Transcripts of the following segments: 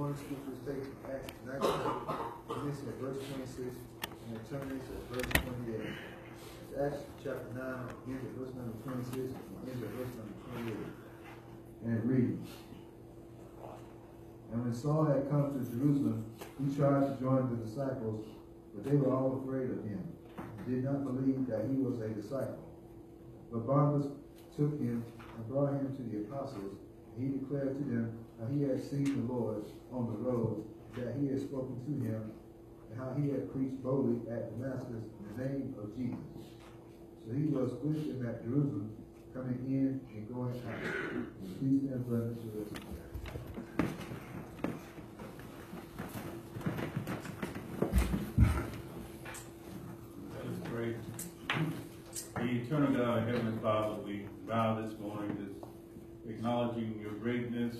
morning scripture is taken Acts nineteen, commencing at verse twenty-six, and it terminates at verse twenty-eight. It's Acts chapter nine, begins at verse number twenty-six, and ends at verse number twenty-eight. And it reads. And when Saul had come to Jerusalem, he tried to join the disciples, but they were all afraid of him, and did not believe that he was a disciple. But Barnabas took him and brought him to the apostles, and he declared to them how he had seen the Lord on the road, that he had spoken to him, and how he had preached boldly at Damascus in the name of Jesus. So he was with them at Jerusalem, coming in and going out. Please stand for us eternal God, Heavenly Father, we bow this morning just acknowledging your greatness,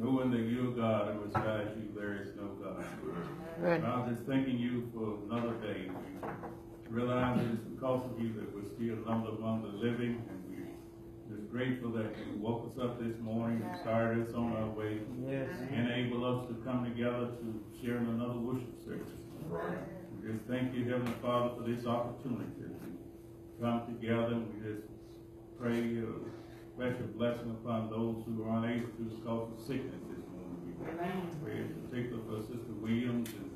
knowing that you're God and besides you there is no God. Right. God, just thanking you for another day. We realize that it's because of you that we're still numbered among the living, and we're just grateful that you woke us up this morning and started us on our way, Yes. enable us to come together to share in another worship service. Right. We just thank you, Heavenly Father, for this opportunity to come together and we just pray uh, special blessing upon those who are unable to of sickness this morning. We pray in particular for Sister Williams and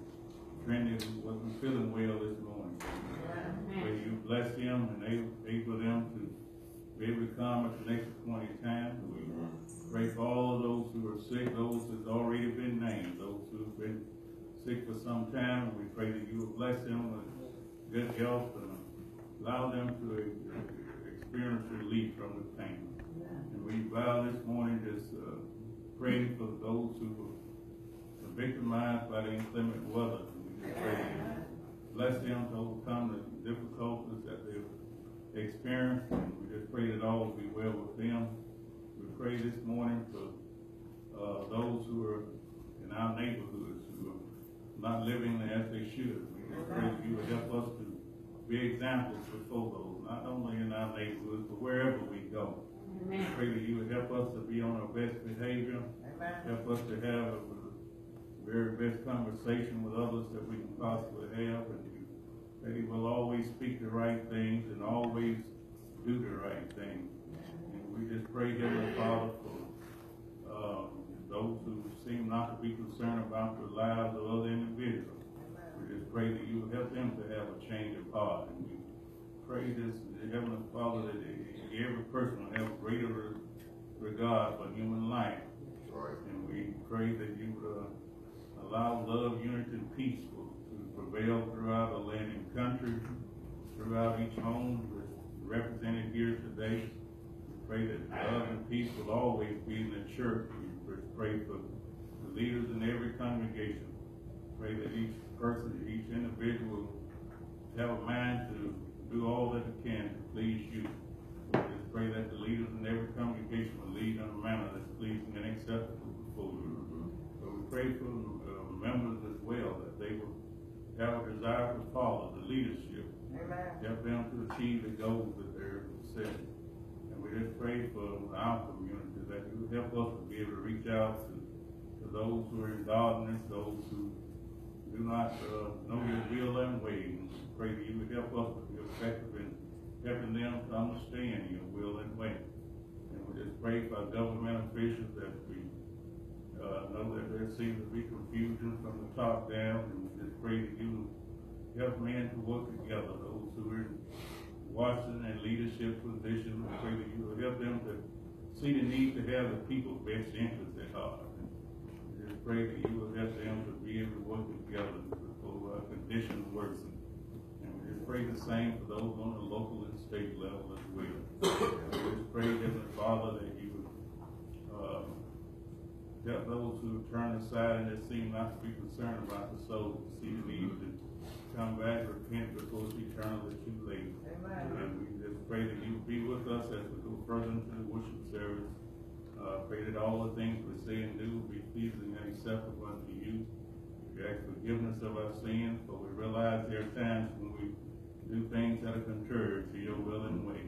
Trendy who wasn't feeling well this morning. Pray you bless them and able, able them to be able to come at the next appointed time. We pray for all of those who are sick, those that's already been named, those who've been sick for some time, we pray that you will bless them with good health and allow them to experience relief from the pain. We vow this morning just uh, praying for those who were victimized by the inclement weather. We just pray bless them to overcome the difficulties that they've experienced, and we just pray that all will be well with them. We pray this morning for uh, those who are in our neighborhoods who are not living as they should. We just pray that you would help us to be examples before those, not only in our neighborhoods, but wherever we go. We pray that you would help us to be on our best behavior, help us to have a very best conversation with others that we can possibly have, and that we'll always speak the right things and always do the right thing. And we just pray, Heavenly Father, for uh, those who seem not to be concerned about the lives of other individuals. We just pray that you will help them to have a change of heart. And pray this, Heavenly Father, that every person will have greater regard for human life. And we pray that you would uh, allow love, unity, and peace to prevail throughout the land and country, throughout each home represented here today. We pray that love and peace will always be in the church. We pray for the leaders in every congregation. Pray that each person, each individual have a mind to do all that it can to please you. We just pray that the leaders in every congregation will lead in a manner that's pleasing and acceptable before you. But we pray for uh, members as well, that they will have a desire to follow the leadership help them to achieve the goals that they're setting. And we just pray for our community that you help us to be able to reach out to, to those who are in darkness, those who do not uh, know your will and ways. Pray that you would help us to be effective in helping them to understand your will and way. And we just pray for government officials that we uh, know that there seems to be confusion from the top down, and we just pray that you help men to work together, those who are in Washington and leadership positions, we pray that you will help them to see the need to have the people's best interests at heart. And we Just pray that you will help them to be able to work together before uh, conditions worsen. And we just pray the same for those on the local and state level as well. And we just pray, Heavenly Father, that you would, uh, help those who turn aside and that seem not to be concerned about the soul, see the need to come back, repent before it's eternally too late. And we just pray that you be with us as we go further into the worship service. Uh, pray that all the things we say and do will be pleasing and acceptable unto you. We ask forgiveness of our sins, for we realize there are times when we do things that are contrary to your will and way.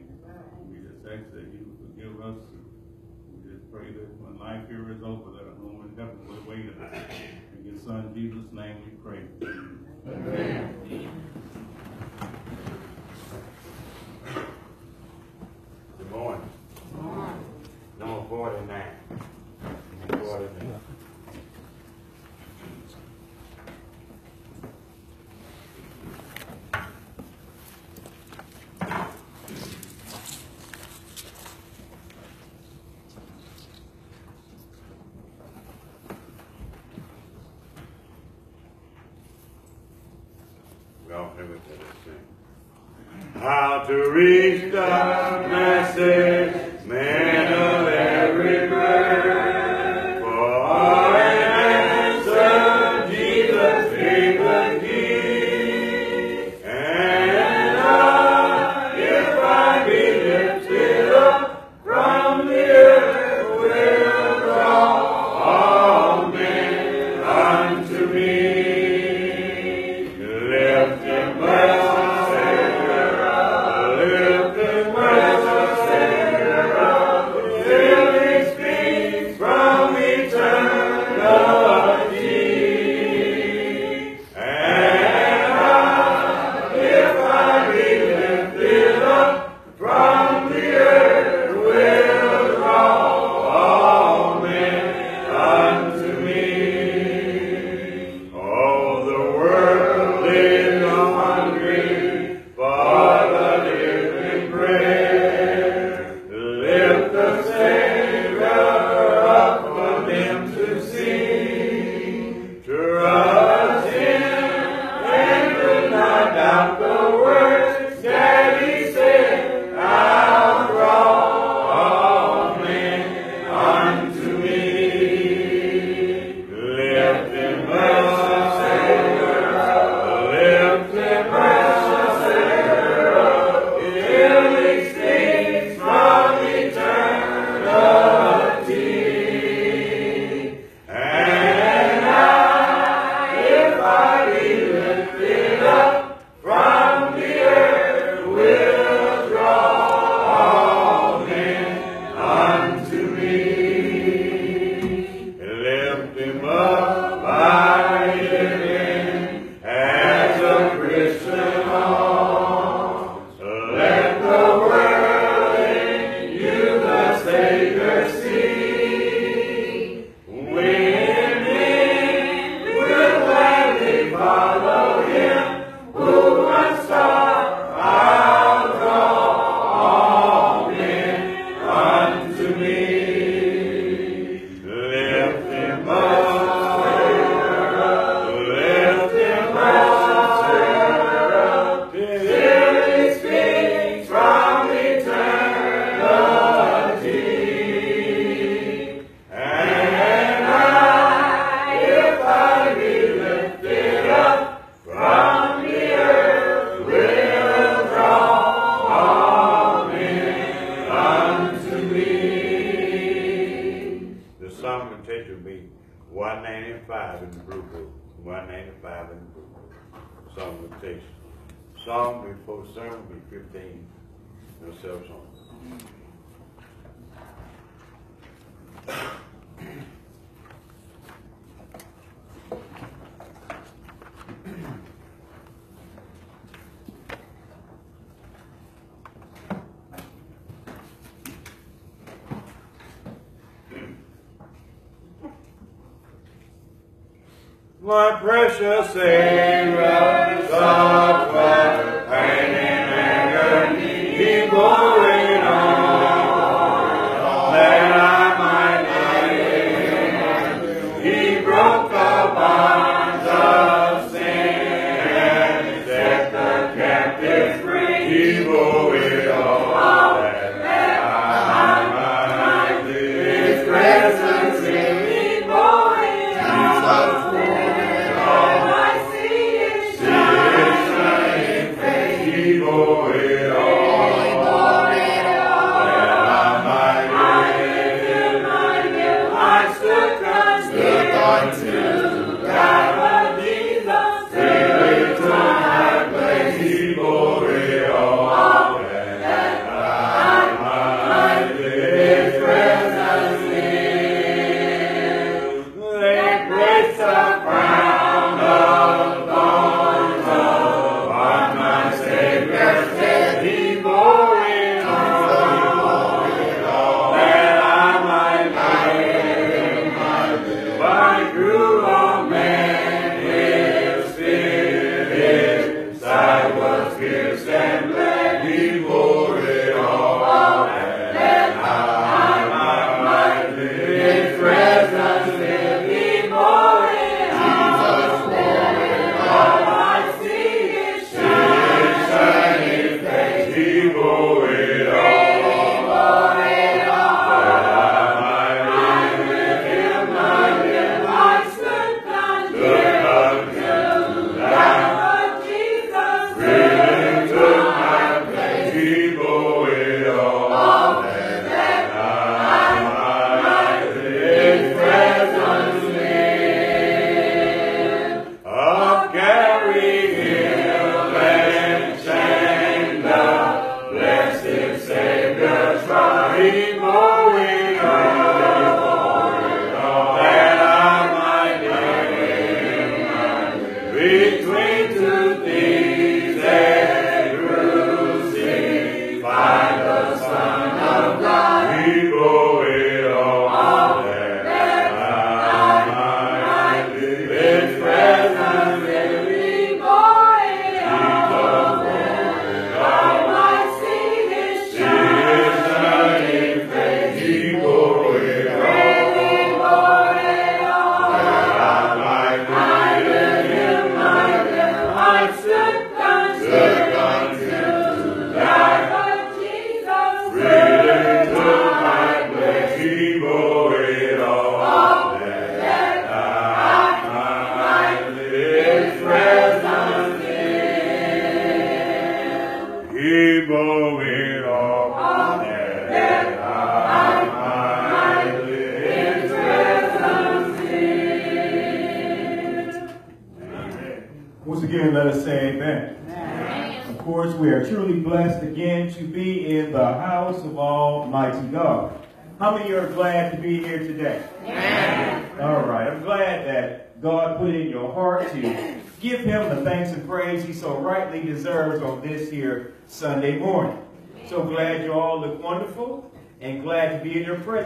We just ask that you forgive us. We just pray that when life here is over, that a home in heaven will wait us. In your son Jesus' name we pray. Amen. Good morning. Number forty-nine. Number all have it that. How to reach the masses,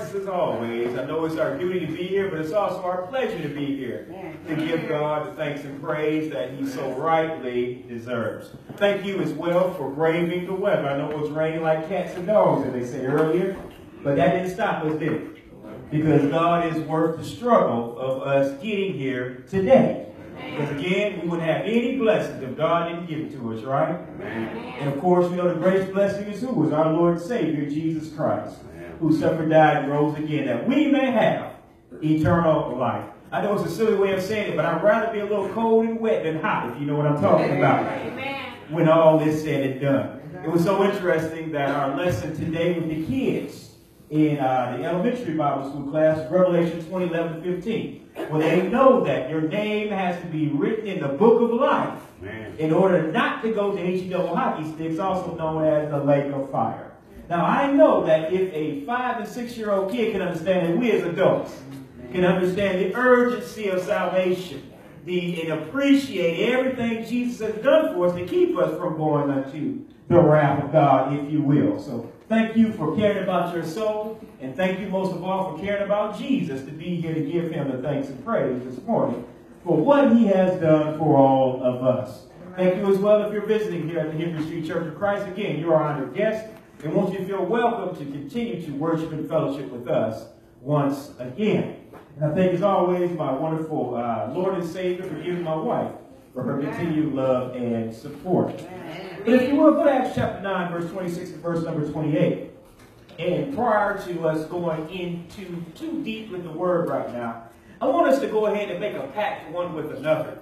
be in your presence as always. I know it's our duty to be here, but it's also our pleasure to be here to give God the thanks and praise that he so rightly deserves. Thank you as well for braving the weather. I know it was raining like cats and dogs, as they said earlier, but that didn't stop us, did it? Because God is worth the struggle of us getting here today. Because again, we wouldn't have any blessings if God didn't give it to us, right? Amen. And of course, we know the greatest blessing is who? Is our Lord and Savior, Jesus Christ. Who suffered, died, and rose again, that we may have eternal life. I know it's a silly way of saying it, but I'd rather be a little cold and wet than hot, if you know what I'm talking about. Amen. When all is said and done. It was so interesting that our lesson today with the kids in uh, the elementary Bible school class, Revelation 20, 11 to 15. Well, they know that your name has to be written in the book of life Man. in order not to go to H-E double hockey sticks, also known as the lake of fire. Now, I know that if a five and six-year-old kid can understand it, we as adults can understand the urgency of salvation the, and appreciate everything Jesus has done for us to keep us from going unto the wrath of God, if you will. So Thank you for caring about your soul. And thank you most of all for caring about Jesus to be here to give him the thanks and praise this morning for what he has done for all of us. Thank you as well if you're visiting here at the Henry Street Church of Christ. Again, you are honored guest and want you to feel welcome to continue to worship and fellowship with us once again. And I thank as always my wonderful uh, Lord and Savior for giving my wife for her continued love and support. But if you will, go to Acts chapter 9, verse 26 and verse number 28. And prior to us going into too deep with the word right now, I want us to go ahead and make a pact one with another.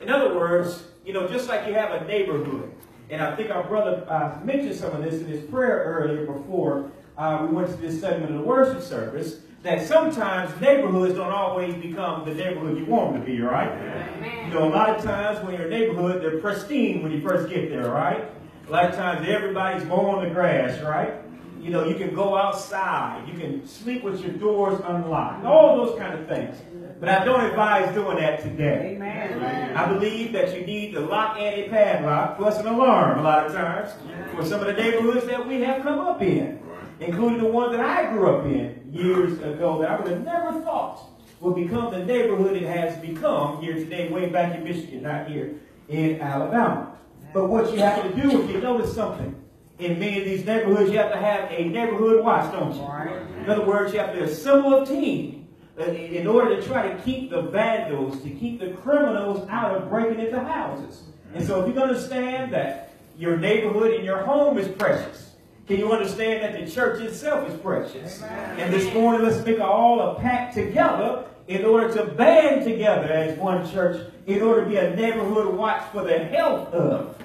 In other words, you know, just like you have a neighborhood, and I think our brother uh, mentioned some of this in his prayer earlier before uh, we went to this segment of the worship service that sometimes neighborhoods don't always become the neighborhood you want them to be, right? Amen. You know, a lot of times when your neighborhood, they're pristine when you first get there, right? A lot of times everybody's mowing the grass, right? You know, you can go outside. You can sleep with your doors unlocked. All those kind of things. But I don't advise doing that today. Amen. I believe that you need the lock and a padlock plus an alarm a lot of times for some of the neighborhoods that we have come up in, including the one that I grew up in years ago that I would have never thought would become the neighborhood it has become here today, way back in Michigan, not here in Alabama. But what you have to do, if you notice something, in many of these neighborhoods, you have to have a neighborhood watch, don't you? In other words, you have to assemble a team Uh, in order to try to keep the vandals, to keep the criminals out of breaking into houses. And so if you can understand that your neighborhood and your home is precious, can you understand that the church itself is precious? Amen. And this morning, let's make all a pact together in order to band together as one church, in order to be a neighborhood watch for the health of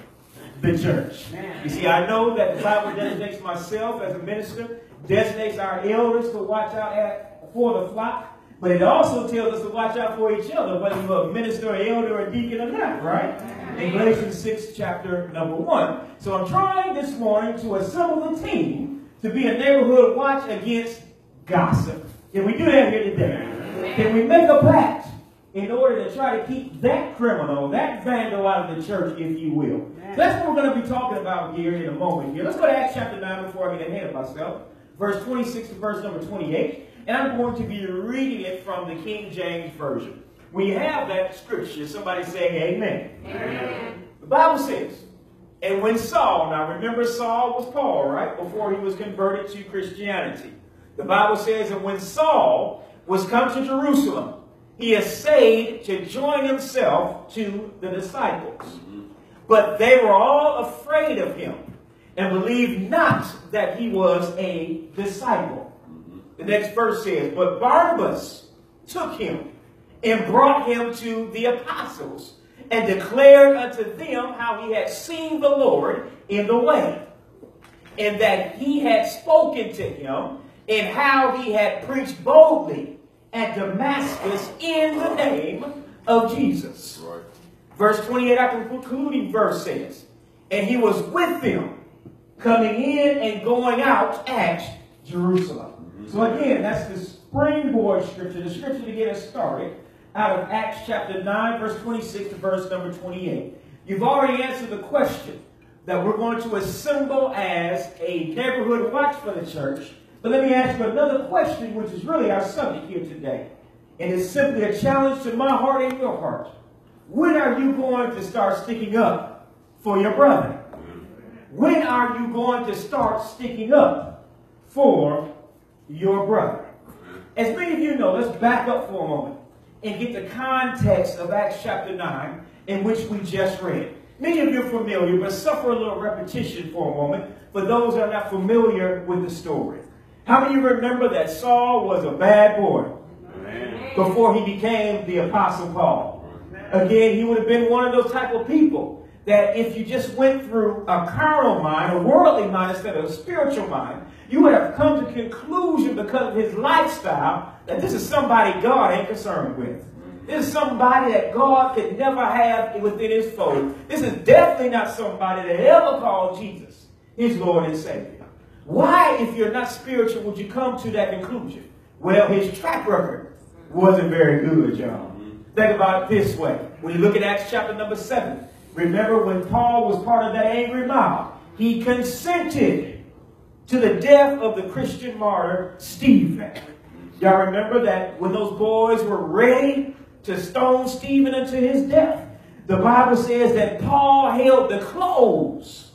the church. You see, I know that the Bible designates myself as a minister, designates our elders to watch out at, for the flock, but it also tells us to watch out for each other, whether you're a minister, an elder, or deacon or not, right? In Galatians 6, chapter number 1. So I'm trying this morning to assemble the team to be a neighborhood watch against gossip. Can we do that here today? Can we make a pact in order to try to keep that criminal, that vandal out of the church, if you will? That's what we're going to be talking about here in a moment here. Let's go to Acts chapter 9 before I get ahead of myself. Verse 26 to verse number 28. And I'm going to be reading it from the King James Version. We have that scripture. Somebody say amen. amen. The Bible says, and when Saul, now remember Saul was Paul, right? Before he was converted to Christianity. The Bible says, and when Saul was come to Jerusalem, he essayed to join himself to the disciples. But they were all afraid of him and believed not that he was a disciple. The next verse says, But Barnabas took him and brought him to the apostles and declared unto them how he had seen the Lord in the way, and that he had spoken to him, and how he had preached boldly at Damascus in the name of Jesus. Right. Verse 28, our concluding verse says, And he was with them, coming in and going out at Jerusalem. So again, that's the springboard scripture, the scripture to get us started out of Acts chapter 9, verse 26 to verse number 28. You've already answered the question that we're going to assemble as a neighborhood watch for the church. But let me ask you another question, which is really our subject here today. And it's simply a challenge to my heart and your heart. When are you going to start sticking up for your brother? When are you going to start sticking up for your brother? Mm-hmm. As many of you know, let's back up for a moment and get the context of Acts chapter 9 in which we just read. Many of you are familiar, but suffer a little repetition for a moment for those that are not familiar with the story. How many of you remember that Saul was a bad boy before he became the Apostle Paul? Again, he would have been one of those type of people that if you just went through a carnal mind, a worldly mind instead of a spiritual mind, you would have come to conclusion because of his lifestyle that this is somebody God ain't concerned with. This is somebody that God could never have within his fold. This is definitely not somebody that ever called Jesus his Lord and Savior. Why, if you're not spiritual, would you come to that conclusion? Well, his track record wasn't very good, John. Think about it this way. When you look at Acts chapter number 7, remember when Paul was part of that angry mob, he consented to the death of the Christian martyr Stephen. Y'all remember that when those boys were ready to stone Stephen unto his death, the Bible says that Paul held the clothes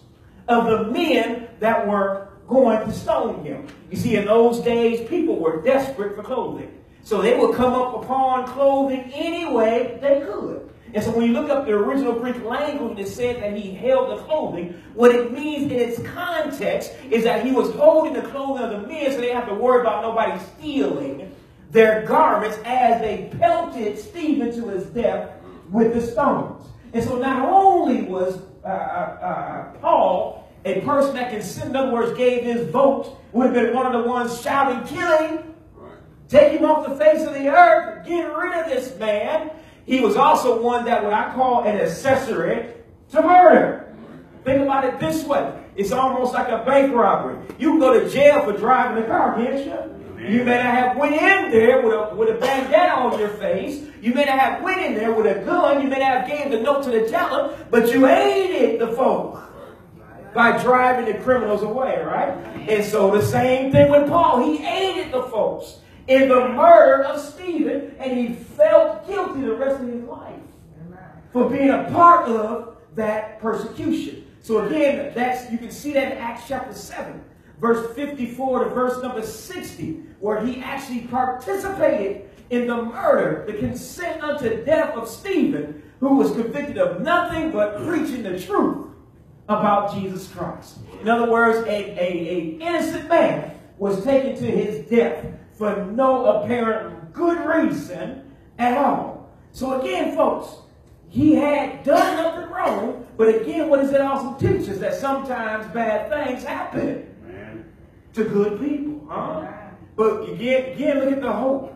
of the men that were going to stone him. You see, in those days, people were desperate for clothing. So they would come up upon clothing any way they could. And so when you look up the original Greek language, that said that he held the clothing. What it means in its context is that he was holding the clothing of the men so they didn't have to worry about nobody stealing their garments as they pelted Stephen to his death with the stones. And so not only was uh, uh, uh, Paul a person that can, in other words, gave his vote, would have been one of the ones shouting, kill him, Take him off the face of the earth. Get rid of this man. He was also one that what I call an accessory to murder. Think about it this way. It's almost like a bank robbery. You go to jail for driving the car, can't you? You may not have went in there with a, with a bandana on your face. You may not have went in there with a gun. You may not have gave the note to the teller, but you aided the folk by driving the criminals away, right? And so the same thing with Paul. He aided the folks in the murder of Stephen, and he felt guilty the rest of his life for being a part of that persecution. So again, that's you can see that in Acts chapter 7, verse 54 to verse number 60, where he actually participated in the murder, the consent unto death of Stephen, who was convicted of nothing but preaching the truth about Jesus Christ. In other words, a, a, a innocent man was taken to his death for no apparent good reason at all. So again, folks, he had done nothing wrong, but again, what does it also teach us? That sometimes bad things happen to good people. Huh? But again, again, look at the hope.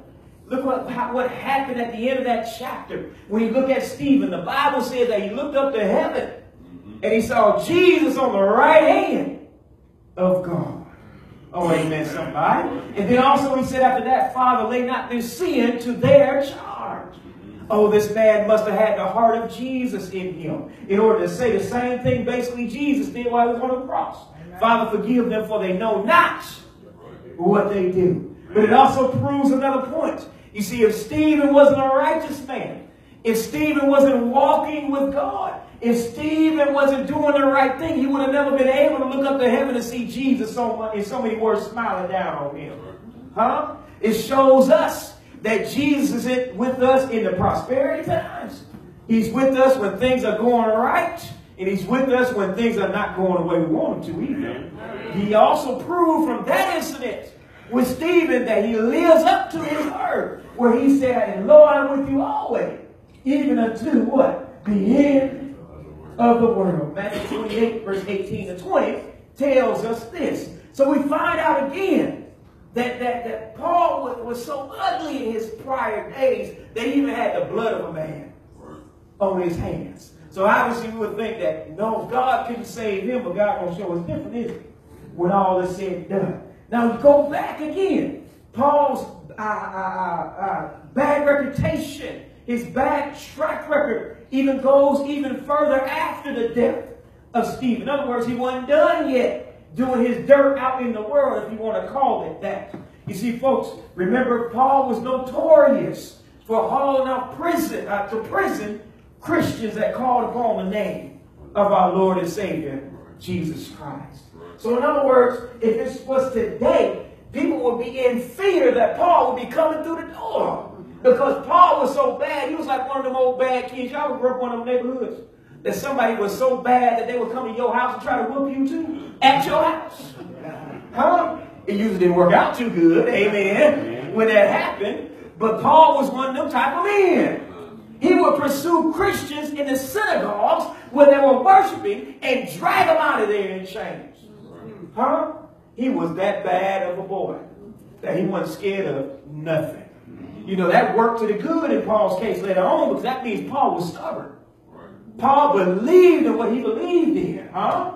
Look what, what happened at the end of that chapter. When you look at Stephen, the Bible says that he looked up to heaven mm-hmm. and he saw Jesus on the right hand of God. Oh, amen, somebody. And then also he said after that, Father, lay not this sin to their charge. Oh, this man must have had the heart of Jesus in him in order to say the same thing basically Jesus did while he was on the cross. Amen. Father, forgive them for they know not what they do. But it also proves another point. You see, if Stephen wasn't a righteous man, if Stephen wasn't walking with God, if Stephen wasn't doing the right thing, he would have never been able to look up to heaven and see Jesus so much, in so many words smiling down on him. Huh? It shows us that Jesus is with us in the prosperity times. He's with us when things are going right. And he's with us when things are not going the way we want them to either. He also proved from that incident with Stephen that he lives up to his word. Where he said, Lord, I'm with you always. Even unto what? The end of the world. Matthew 28, verse 18 to 20 tells us this. So we find out again that, that, that Paul was, was so ugly in his prior days that he even had the blood of a man. on his hands. So obviously we would think that, no, God couldn't save him, but God gonna show us different, isn't he? When all is said and done. Now go back again. Paul's uh, uh, uh, uh, bad reputation, his bad track record, even goes even further after the death of Stephen. In other words, he wasn't done yet doing his dirt out in the world, if you want to call it that. You see, folks, remember Paul was notorious for hauling out prison uh, to prison Christians that called upon the name of our Lord and Savior, Jesus Christ. So in other words, if this was today, people would be in fear that Paul would be coming through the door. Because Paul was so bad, he was like one of them old bad kids. Y'all grew up in one of them neighborhoods. That somebody was so bad that they would come to your house and try to whoop you too at your house. Huh? It usually didn't work out too good, amen, when that happened. But Paul was one of them type of men. He would pursue Christians in the synagogues where they were worshiping and drag them out of there in chains. Huh? He was that bad of a boy that he wasn't scared of nothing. You know, that worked to the good in Paul's case later on because that means Paul was stubborn. Paul believed in what he believed in, huh?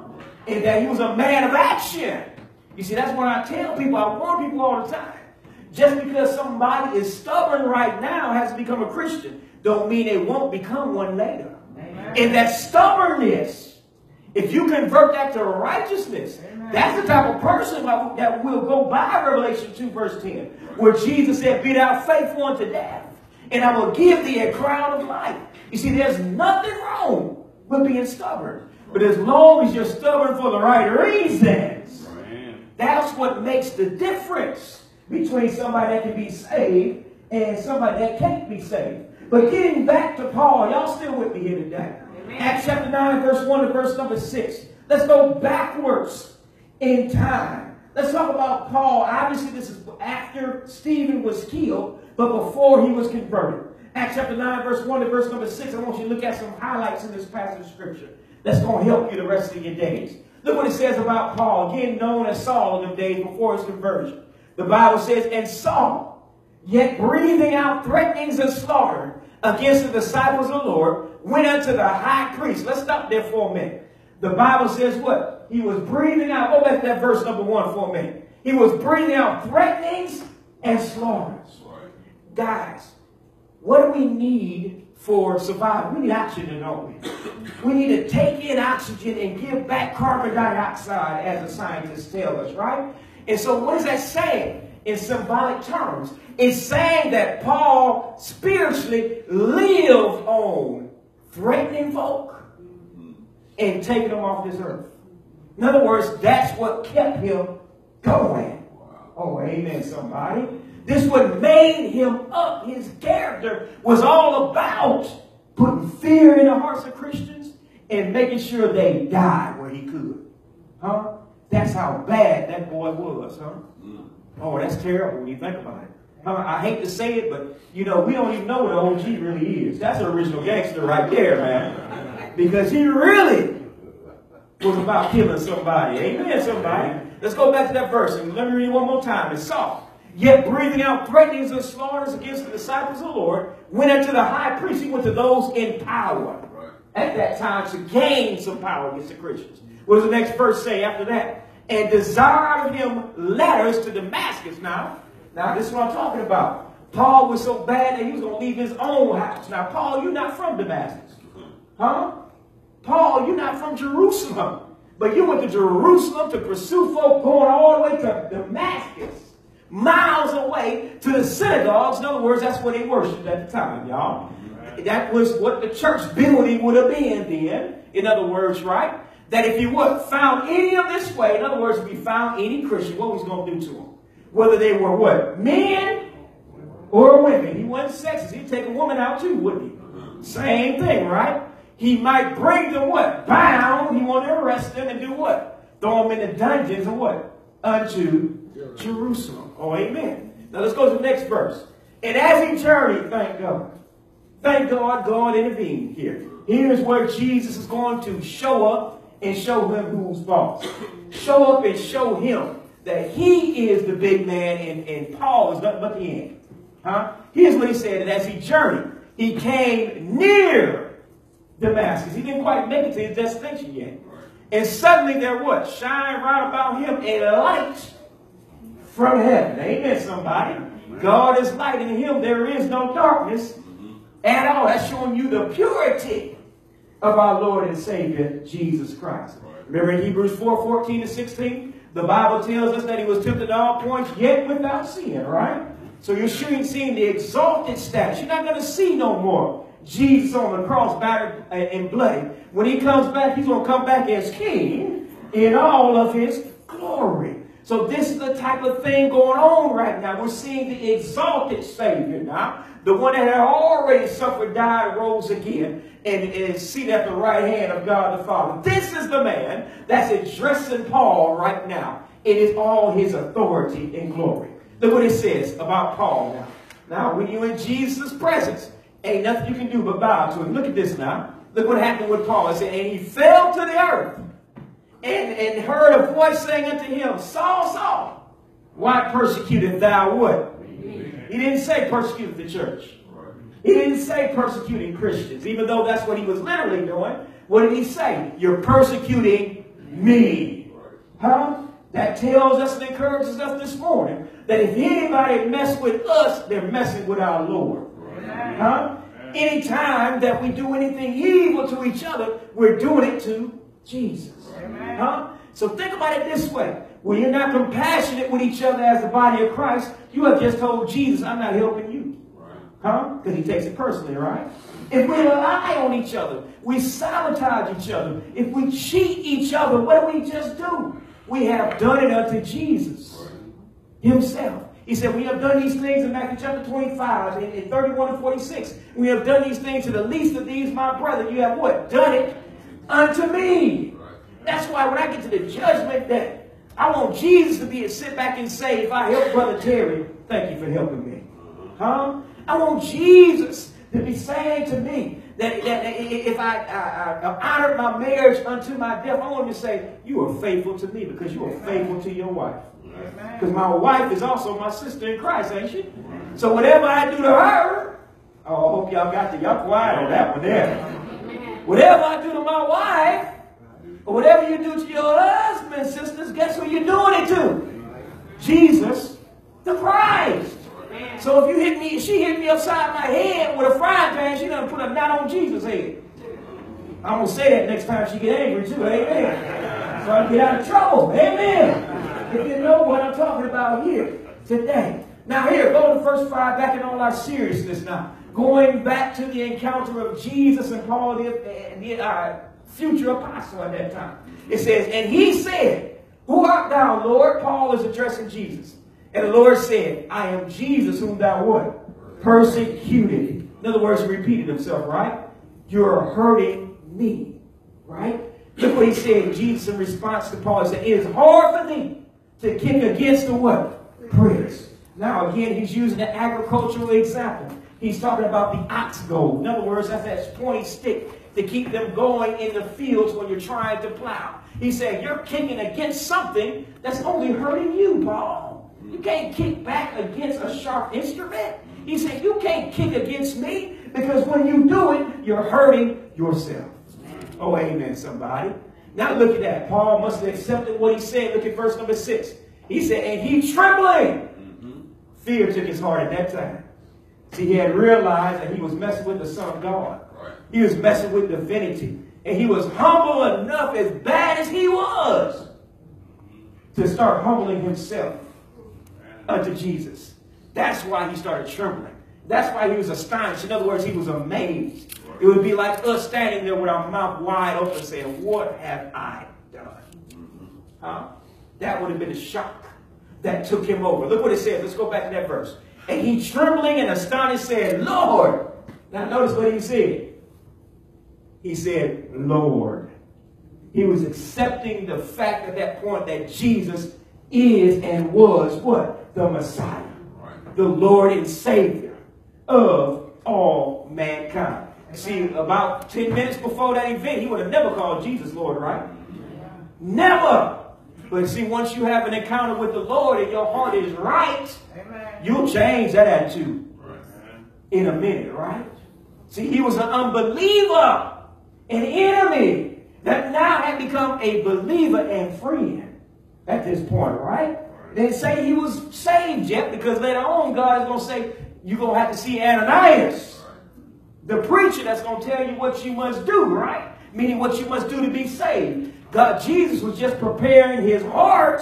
And that he was a man of action. You see, that's what I tell people. I warn people all the time. Just because somebody is stubborn right now has become a Christian, don't mean they won't become one later. Amen. And that stubbornness, if you convert that to righteousness, Amen. that's the type of person that will go by Revelation 2 verse 10, where Jesus said, be thou faithful unto death, and I will give thee a crown of life. You see, there's nothing wrong with being stubborn. But as long as you're stubborn for the right reasons, that's what makes the difference between somebody that can be saved and somebody that can't be saved. But getting back to Paul, y'all still with me here today. Amen. Acts chapter 9, verse 1 to verse number 6. Let's go backwards in time. Let's talk about Paul. Obviously, this is after Stephen was killed, but before he was converted. Acts chapter 9, verse 1 to verse number 6. I want you to look at some highlights in this passage of scripture that's going to help you the rest of your days. Look what it says about Paul, again known as Saul in the days before his conversion. The Bible says, And Saul, yet breathing out threatenings and slaughter against the disciples of the Lord, went unto the high priest. Let's stop there for a minute. The Bible says what? He was breathing out. Go back to that verse number one for a minute. He was breathing out threatenings and slaughters. Guys, what do we need for survival? We need oxygen, don't we? We need to take in oxygen and give back carbon dioxide, as the scientists tell us, right? And so what is that saying in symbolic terms? It's saying that Paul spiritually lived on threatening folk and taking them off this earth. In other words, that's what kept him going. Oh, amen, somebody. This what made him up. His character was all about putting fear in the hearts of Christians and making sure they died where he could. Huh? That's how bad that boy was, huh? Mm. Oh, that's terrible when you think about it. I hate to say it, but you know, we don't even know what OG really is. That's an original gangster right there, man. Because he really was about killing somebody. Amen, somebody. Let's go back to that verse and let me read one more time. It's Saul yet breathing out threatenings and slaughters against the disciples of the Lord, went unto the high priest. He went to those in power right. at that time to gain some power against the Christians. What does the next verse say after that? And desired him letters to Damascus. Now, now this is what I'm talking about. Paul was so bad that he was going to leave his own house. Now, Paul, you're not from Damascus. Mm-hmm. Huh? Paul, you're not from Jerusalem. But you went to Jerusalem to pursue folk going all the way to Damascus miles away to the synagogues. In other words, that's where they worshiped at the time, y'all. That was what the church building would have been then. In other words, right? That if you would found any of this way, in other words, if you found any Christian, what was going to do to them? Whether they were what? Men or women. He wasn't sexist. He'd take a woman out too, wouldn't he? Same thing, right? He might bring them what? Bound. He wanted to arrest them and do what? Throw them in the dungeons or what? Unto Jerusalem. Oh, amen. Now let's go to the next verse. And as he journeyed, thank God. Thank God, God intervened here. Here's where Jesus is going to show up and show him who's boss. show up and show him that he is the big man and, and Paul is nothing but the end. Huh? Here's what he said. And as he journeyed, he came near Damascus. He didn't quite make it to his destination yet. And suddenly there what? Shine right about him a light from heaven. Amen, somebody. God is light in him. There is no darkness mm-hmm. at all. That's showing you the purity of our Lord and Savior, Jesus Christ. Remember in Hebrews 4, 14 to 16? The Bible tells us that he was tempted at all points, yet without sin, right? Mm-hmm. So you're sure seeing the exalted status. You're not going to see no more Jesus on the cross, battered uh, and bloody. When he comes back, he's going to come back as king in all of his glory. So this is the type of thing going on right now. We're seeing the exalted Savior now. The one that had already suffered, died, rose again, and is seated at the right hand of God the Father. This is the man that's addressing Paul right now. It is all his authority and glory. Look what it says about Paul now. Now, when you're in Jesus' presence, ain't nothing you can do but bow to him. Look at this now. Look what happened with Paul. It said, and he fell to the earth and, and heard a voice saying unto him, Saul, Saul, why persecutest thou what? He didn't say persecuted the church. He didn't say persecuting Christians, even though that's what he was literally doing. What did he say? You're persecuting me. Huh? That tells us and encourages us this morning that if anybody mess with us, they're messing with our Lord. Huh? Anytime that we do anything evil to each other, we're doing it to Jesus. Huh? So think about it this way. When you're not compassionate with each other as the body of Christ, you have just told Jesus, I'm not helping you. Huh? Because he takes it personally, right? If we lie on each other, we sabotage each other, if we cheat each other, what do we just do? We have done it unto Jesus himself. He said, We have done these things in Matthew chapter 25, in, in 31 and 46. We have done these things to the least of these, my brethren. You have what? Done it unto me. That's why when I get to the judgment day, I want Jesus to be to sit back and say, if I help Brother Terry, thank you for helping me. Huh? I want Jesus to be saying to me that, that if I, I, I honored my marriage unto my death, I want him to say, you are faithful to me because you are faithful to your wife. Because my wife is also my sister in Christ, ain't she? So whatever I do to her, oh, I hope y'all got the, y'all quiet on that one there. Whatever I do to my wife, or whatever you do to your husband, sisters, guess who you're doing it to? Jesus the Christ. So if you hit me, she hit me upside my head with a frying pan, she gonna put a knot on Jesus' head. I'm gonna say that next time she get angry too, amen. So I get out of trouble, amen. If you know what I'm talking about here today. Now here, go to the first five back in all our seriousness now. Going back to the encounter of Jesus and Paul, the, the uh, future apostle at that time. It says, and he said, Who art thou, Lord? Paul is addressing Jesus. And the Lord said, I am Jesus whom thou what? Persecuted. In other words, he repeated himself, right? You're hurting me, right? Look what he said, Jesus, in response to Paul. He said, It is hard for thee to kick against the what? Pricks. Now, again, he's using an agricultural example. He's talking about the ox goad. In other words, that's that pointy stick to keep them going in the fields when you're trying to plow. He said, You're kicking against something that's only hurting you, Paul. You can't kick back against a sharp instrument. He said, You can't kick against me because when you do it, you're hurting yourself. Oh, amen, somebody. Now look at that. Paul must have accepted what he said. Look at verse number six. He said, And he trembling. Mm-hmm. Fear took his heart at that time. See, he had realized that he was messing with the Son of God. Right. He was messing with divinity. And he was humble enough, as bad as he was, to start humbling himself unto Jesus. That's why he started trembling. That's why he was astonished. In other words, he was amazed. It would be like us standing there with our mouth wide open saying, What have I done? Mm-hmm. Huh? That would have been a shock that took him over. Look what it says. Let's go back to that verse. And he trembling and astonished said, Lord. Now notice what he said. He said, Lord. He was accepting the fact at that point that Jesus is and was what? The Messiah. The Lord and Savior of all mankind. See, about 10 minutes before that event, he would have never called Jesus Lord, right? Never. But see, once you have an encounter with the Lord and your heart is right, Amen. You'll change that attitude in a minute, right? See, he was an unbeliever. an enemy that now had become a believer and friend at this point, right? They say he was saved yet because later on God is going to say, you're going to have to see Ananias, the preacher that's going to tell you what you must do, right? Meaning what you must do to be saved. God, Jesus was just preparing his heart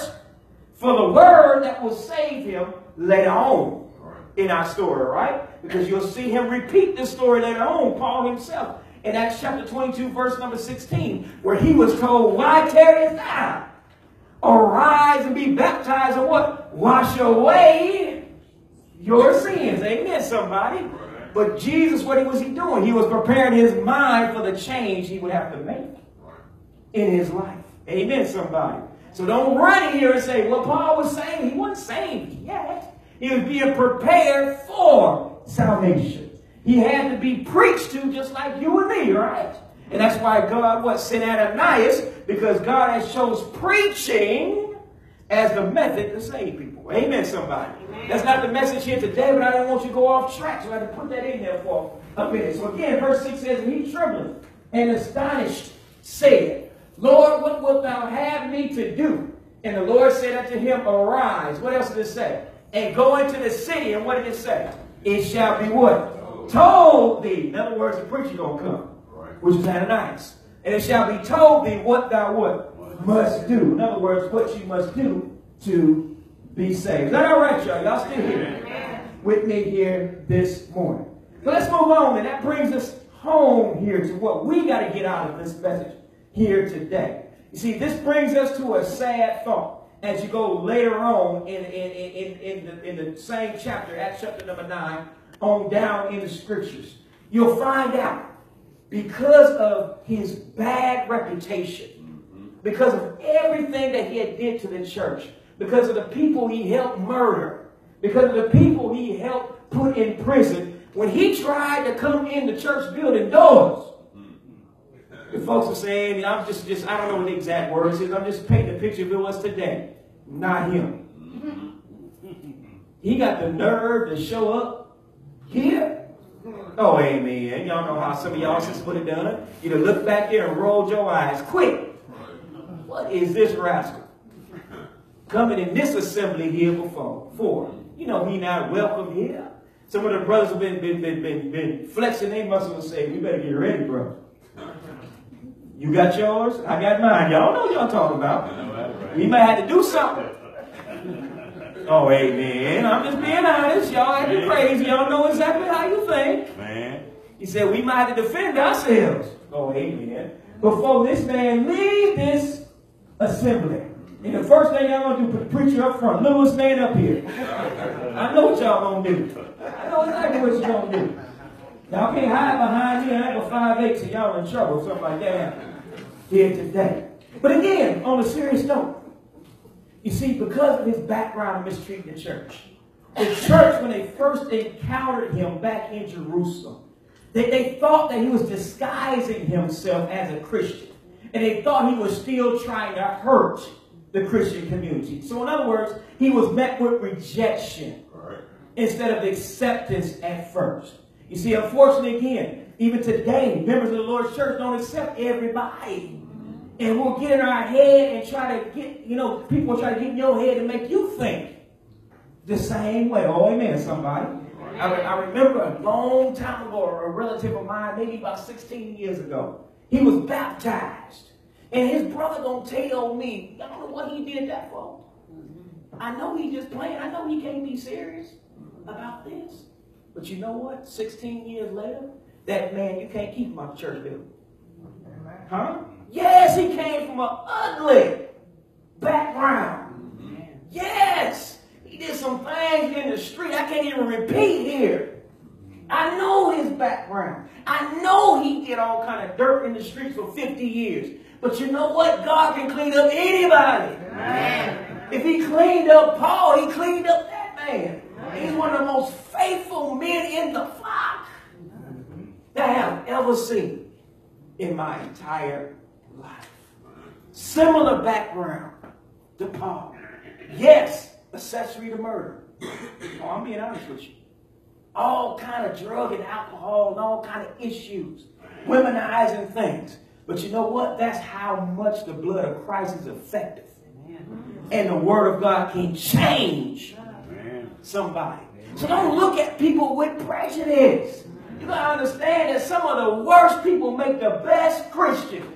for the word that will save him later on in our story, right? Because you'll see him repeat this story later on, Paul himself, in Acts chapter 22, verse number 16, where he was told, Why tarriest thou? Arise and be baptized and what? Wash away your sins. Amen, somebody. But Jesus, what was he doing? He was preparing his mind for the change he would have to make in his life. Amen, somebody. So don't run here and say, well, Paul was saying he wasn't saved yet. He was being prepared for salvation. He had to be preached to just like you and me, right? And that's why God what sent Ananias because God has chose preaching as the method to save people. Amen, somebody. Amen. That's not the message here today, but I don't want you to go off track, so I had to put that in there for a minute. So again, verse 6 says, And he trembled and astonished said, Lord, what wilt thou have me to do? And the Lord said unto him, Arise. What else did it say? And go into the city. And what did it say? It shall be what? Told thee. In other words, the preacher gonna come, which is Ananias. And it shall be told thee what thou what must do. In other words, what you must do to be saved. Is that all right, y'all? Y'all still here with me here this morning. So let's move on. And that brings us home here to what we got to get out of this message here today. You see, this brings us to a sad thought as you go later on in, in, in, in, the, in the same chapter, Acts chapter number 9, on down in the scriptures. You'll find out because of his bad reputation, because of everything that he had did to the church, because of the people he helped murder, because of the people he helped put in prison, when he tried to come in the church building doors, the folks are saying, I'm just, just, I don't know what the exact words is. I'm just painting a picture of it was today. Not him. Mm-hmm. He got the nerve to show up here. Oh, amen. Y'all know how some of y'all since would have done it. You'd have looked back there and rolled your eyes. Quick. What is this rascal? Coming in this assembly here before. For. You know, he not welcome here. Some of the brothers have been, been, been, been, been flexing their muscles and say, we better get ready, brother. You got yours, I got mine. Y'all know what y'all talking about. We might have to do something. Oh, amen. I'm just being honest. Y'all acting crazy. Y'all know exactly how you think. Man. He said we might have to defend ourselves. Oh, amen. Before this man leave this assembly. And the first thing y'all gonna do, put the preacher up front. Littlest man up here. I know what y'all gonna do. I know exactly what you gonna do. Y'all can't hide behind me. I have a five eight, so y'all in trouble, something like that here today. But again, on a serious note, you see, because of his background mistreating the church, the church, when they first encountered him back in Jerusalem, they, they thought that he was disguising himself as a Christian. And they thought he was still trying to hurt the Christian community. So, in other words, he was met with rejection right. instead of acceptance at first. You see, unfortunately, again, even today, members of the Lord's church don't accept everybody. And we'll get in our head and try to get, you know, people try to get in your head and make you think the same way. Oh, amen, somebody. I, I remember a long time ago, a relative of mine, maybe about 16 years ago, he was baptized. And his brother gonna tell me, I don't know what he did that for? I know he just playing. I know he can't be serious about this. But you know what? 16 years later, that man, you can't keep him out the church building. Huh? Yes, he came from an ugly background. Yes, he did some things in the street I can't even repeat here. I know his background. I know he did all kind of dirt in the streets for 50 years. But you know what? God can clean up anybody. Amen. If he cleaned up Paul, he cleaned up that man. He's one of the most faithful men in the flock that I have ever seen in my entire life. Similar background to Paul. Yes, accessory to murder. Oh, I'm being honest with you. All kind of drug and alcohol and all kind of issues. Womenizing things. But you know what? That's how much the blood of Christ is effective. And the word of God can change somebody. So don't look at people with prejudice. You gotta understand that some of the worst people make the best Christians.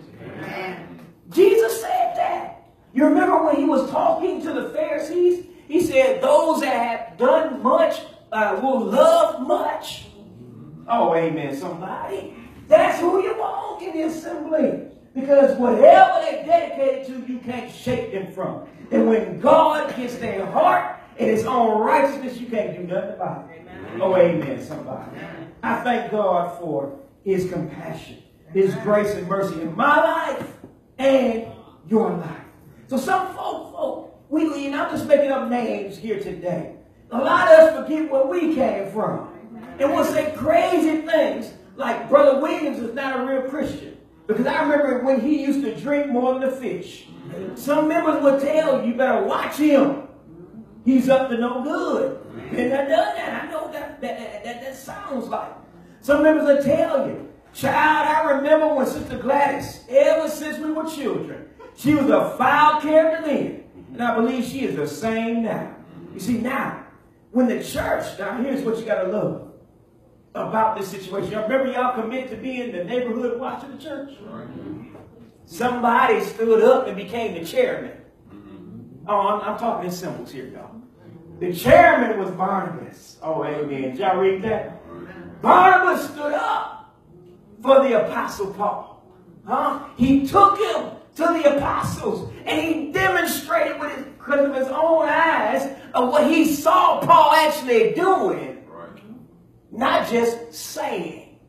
Jesus said that. You remember when he was talking to the Pharisees? He said, Those that have done much uh, will love much. Oh, amen, somebody. That's who you want in the assembly. Because whatever they're dedicated to, you can't shake them from. And when God gets their heart and his own righteousness, you can't do nothing about it. Oh, amen, somebody. I thank God for his compassion, his grace and mercy in my life and your life. So some folk, folk, we, know, I'm just making up names here today. A lot of us forget where we came from. And we'll say crazy things like Brother Williams is not a real Christian. Because I remember when he used to drink more than the fish. Some members would tell you, you better watch him. He's up to no good. And I done that. I know that that, that, that sounds like. Some members will tell you, child, I remember when Sister Gladys, ever since we were children, she was a foul character then. And I believe she is the same now. You see, now, when the church, now here's what you got to love about this situation. Y'all remember y'all commit to being in the neighborhood watch of the church? Somebody stood up and became the chairman. Oh, I'm, I'm talking in symbols here, y'all. The chairman was Barnabas. Oh, amen. Did y'all read that? Barnabas stood up for the apostle Paul. Huh? He took him to the apostles and he demonstrated with his, of his own eyes of what he saw Paul actually doing, not just saying.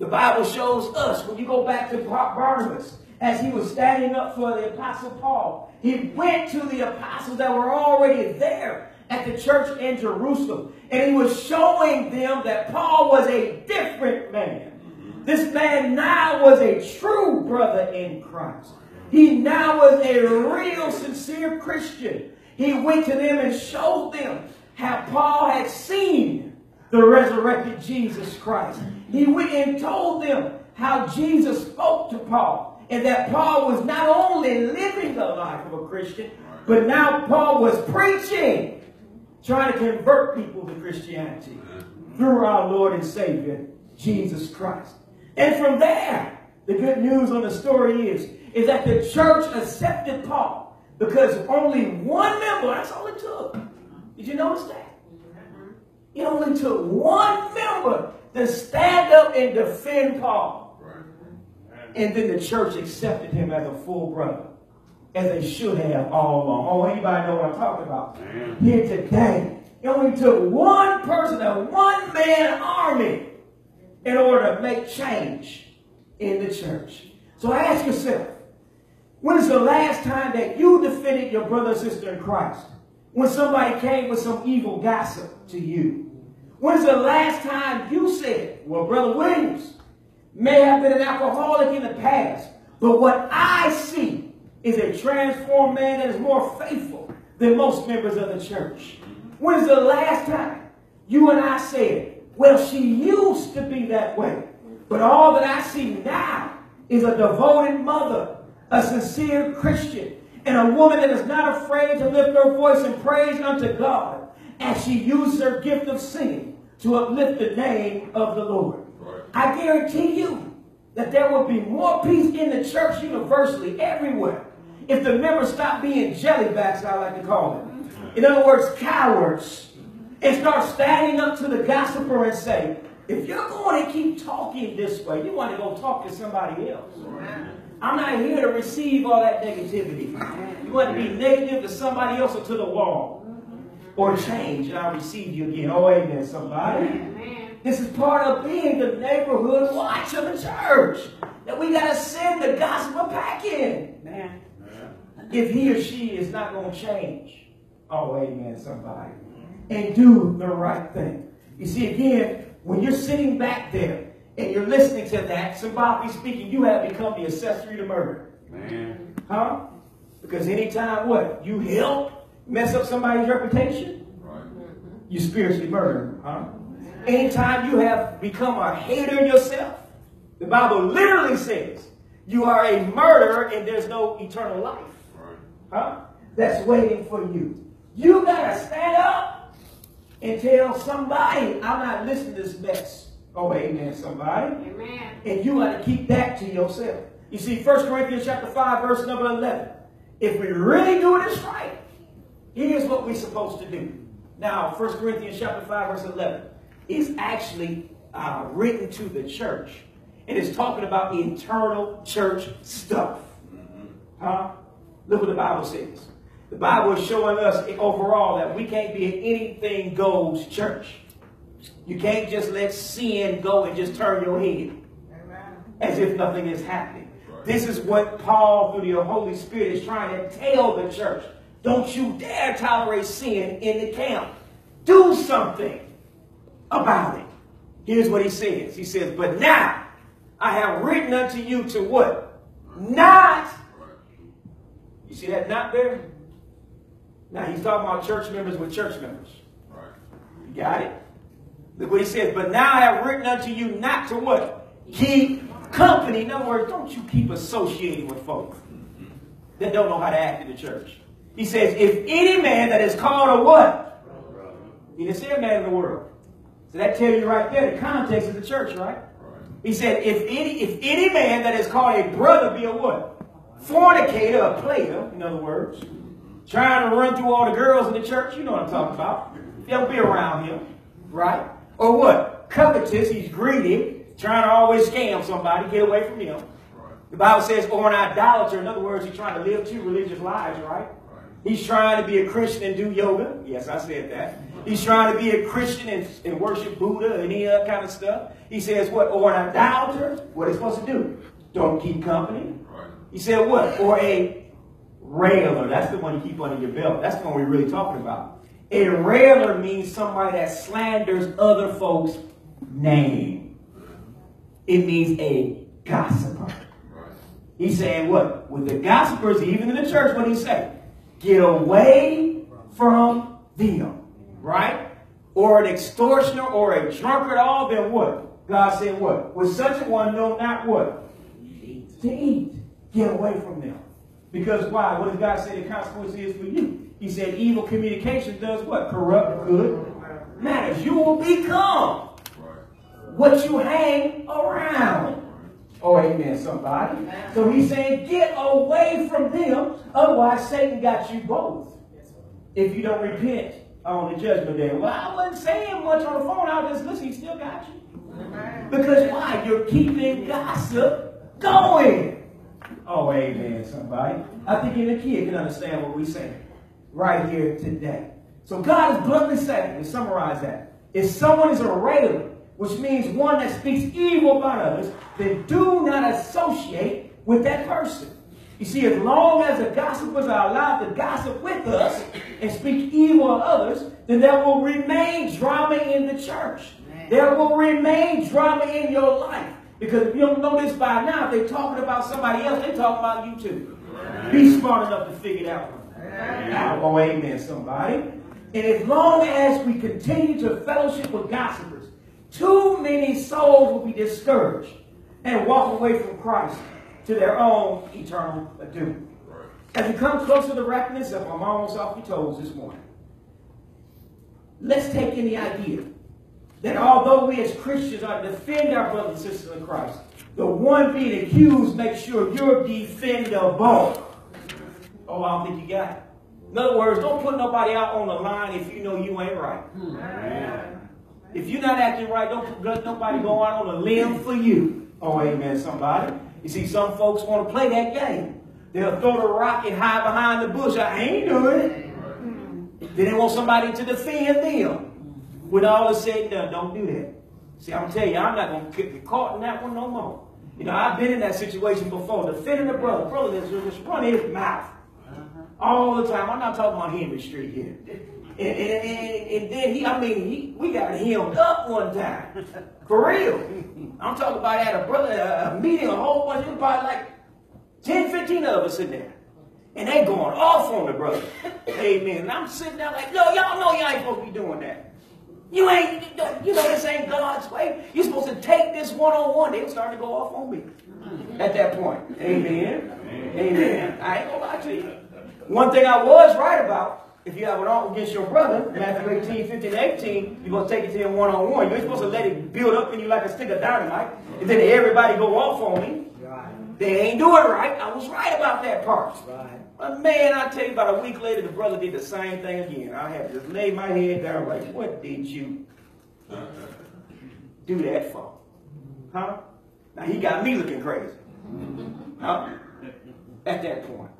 The Bible shows us when you go back to Barnabas as he was standing up for the apostle Paul, he went to the apostles that were already there at the church in Jerusalem. And he was showing them that Paul was a different man. This man now was a true brother in Christ. He now was a real sincere Christian. He went to them and showed them how Paul had seen the resurrected Jesus Christ. He went and told them how Jesus spoke to Paul and that Paul was not only living the life of a Christian, but now Paul was preaching, trying to convert people to Christianity through our Lord and Savior, Jesus Christ. And from there, the good news on the story is, is that the church accepted Paul because only one member, that's all it took. Did you notice that? It only took one member to stand up and defend Paul. And then the church accepted him as a full brother, as they should have all along. Oh, anybody know what I'm talking about? Here today, it only took one person, a one man army, in order to make change in the church. So ask yourself, when is the last time that you defended your brother or sister in Christ? When somebody came with some evil gossip to you? When is the last time you said, well, Brother Williams, may have been an alcoholic in the past, but what I see is a transformed man that is more faithful than most members of the church. When is the last time you and I said, well, she used to be that way, but all that I see now is a devoted mother, a sincere Christian, and a woman that is not afraid to lift her voice in praise unto God as she uses her gift of singing to uplift the name of the Lord. I guarantee you that there will be more peace in the church universally, everywhere, if the members stop being jellybacks, I like to call them. In other words, cowards, and start standing up to the gossiper and say, if you're going to keep talking this way, you want to go talk to somebody else. I'm not here to receive all that negativity. You want to be negative to somebody else or to the wall. Or change, and I'll receive you again. Oh, amen, somebody. This is part of being the neighborhood watch of the church. That we got to send the gospel back in. Man. If he or she is not going to change. Oh, amen, somebody. And do the right thing. You see, again, when you're sitting back there and you're listening to that, symbolically speaking, you have become the accessory to murder. Man. Huh? Because anytime what? You help mess up somebody's reputation, right. you spiritually murder. Huh? Anytime you have become a hater yourself, the Bible literally says You are a murderer and there's no eternal life. Huh? That's waiting for you. You gotta stand up and tell somebody, I'm not listening to this mess. Oh, amen, somebody. Amen. And you got to keep that to yourself. You see, 1 Corinthians chapter 5, verse number 11. If we really do this right, here's what we're supposed to do. Now, 1 Corinthians chapter 5, verse 11 is actually uh, written to the church. And it's talking about internal church stuff. Huh? Look what the Bible says. The Bible is showing us overall that we can't be an anything goes church. You can't just let sin go and just turn your head as if nothing is happening. This is what Paul, through the Holy Spirit, is trying to tell the church. Don't you dare tolerate sin in the camp. Do something about it. Here's what he says. He says, But now I have written unto you to what? Not. You see that not there? Now he's talking about church members with church members. You got it? Look what he says. But now I have written unto you not to what? Keep company. In other words, don't you keep associating with folks that don't know how to act in the church. He says, if any man that is called a what? He didn't say a man of the world. So that tells you right there the context of the church, right? He said, if any if any man that is called a brother be a what? Fornicator, a player, in other words, trying to run through all the girls in the church, you know what I'm talking about. They'll be around him, right? Or what? Covetous, he's greedy, trying to always scam somebody, get away from him. The Bible says, or an idolater, in other words, he's trying to live two religious lives, right? He's trying to be a Christian and do yoga. Yes, I said that. He's trying to be a Christian and, and worship Buddha and any other kind of stuff. He says what? Or an idolater. What are you supposed to do? Don't keep company. He said what? Or a railer. That's the one you keep under your belt. That's the one we're really talking about. A railer means somebody that slanders other folks' name. It means a gossiper. He's saying what? With the gossipers, even in the church, what he say? Get away from them. Right? Or an extortioner or a drunkard, all them what? God said what? With such a one, know not what? To eat. Get away from them. Because why? What does God say the consequence is for you? He said evil communication does what? Corrupt good matters. You will become what you hang around. Oh, amen, somebody. So he's saying, get away from them. Otherwise, Satan got you both. If you don't repent on the judgment day. Well, I wasn't saying much on the phone. I was just listening. He still got you. Because why? You're keeping gossip going. Oh, amen, somebody. I think even a kid can understand what we're saying right here today. So God is bluntly saying, to summarize that, if someone is a railer, which means one that speaks evil about others, then do not associate with that person. You see, as long as the gossipers are allowed to gossip with us and speak evil of others, then there will remain drama in the church. There will remain drama in your life. Because if you don't know this by now, if they're talking about somebody else, they're talking about you too. Be smart enough to figure it out. Oh, amen, somebody. And as long as we continue to fellowship with gossipers, too many souls will be discouraged and walk away from Christ to their own eternal doom. As we come closer to wrapping this up, I'm almost off your toes this morning. Let's take in the idea that although we as Christians are to defend our brothers and sisters in Christ, the one being accused makes sure you're defendable. Oh, I don't think you got it. In other words, don't put nobody out on the line if you know you ain't right. Hmm. If you're not acting right, don't let nobody go out on a limb for you. Oh, amen, somebody. You see, some folks want to play that game. They'll throw the rock and hide behind the bush. I ain't doing it. Mm-hmm. Then they want somebody to defend them. When all is said and done, don't do that. See, I'm telling you, I'm not going to get caught in that one no more. You know, I've been in that situation before. Defending the brother. Brother that's just run his mouth uh-huh. all the time. I'm not talking about Henry Street here. And, and, and, and, then he, I mean, he, we got hemmed up one time. For real. I'm talking about at a brother, a, a meeting, a whole bunch, of probably like 10, 15 of us in there. And they going off on the brother. Amen. And I'm sitting there like, no, y'all know y'all ain't supposed to be doing that. You ain't, you know, this ain't God's way. You're supposed to take this one-on-one. They were starting to go off on me at that point. Amen. Amen. I ain't gonna lie to you. One thing I was right about, if you have an ought against your brother, Matthew 18, 15, 18, you're going to take it to him one-on-one. You ain't supposed to let it build up in you like a stick of dynamite, and then everybody go off on me. They ain't doing right. I was right about that part. But man, I tell you, about a week later, the brother did the same thing again. I had to just lay my head down like, what did you do that for? Huh? Now he got me looking crazy. Huh? At that point.